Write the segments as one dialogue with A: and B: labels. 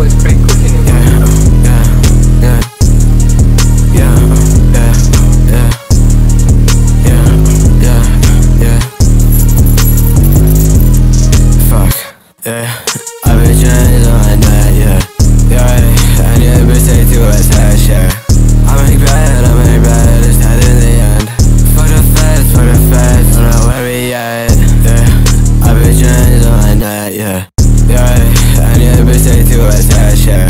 A: boy's pretty cooking it.
B: Yeah, yeah, yeah. Yeah, yeah, bitch take too much attention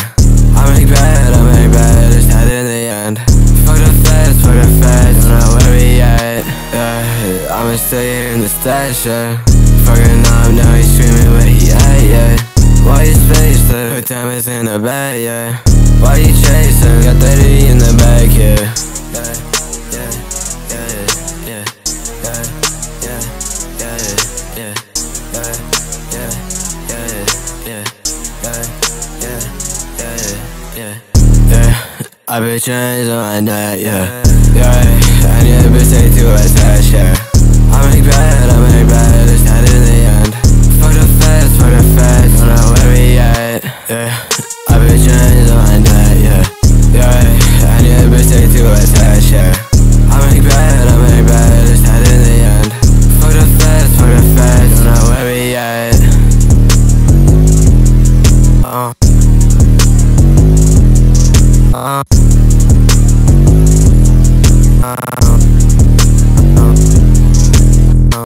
B: I make bad, I make bad, it's not in the end? Fuck the feds, fuck the feds, I'm not where we at. Yeah, I'ma stay in the stash, station. Fucking up, now he's screaming where he at, yeah. Why you spaced it? Put diamonds in the bag, yeah. Why you chasing? Got 30 in the back, yeah. I been changed on that, yeah. Yeah, I need a bitch to attach, yeah. I make bad, I make bad, it's not in the end. Fuck the feds, fuck the feds, don't know where we at, yeah. ああ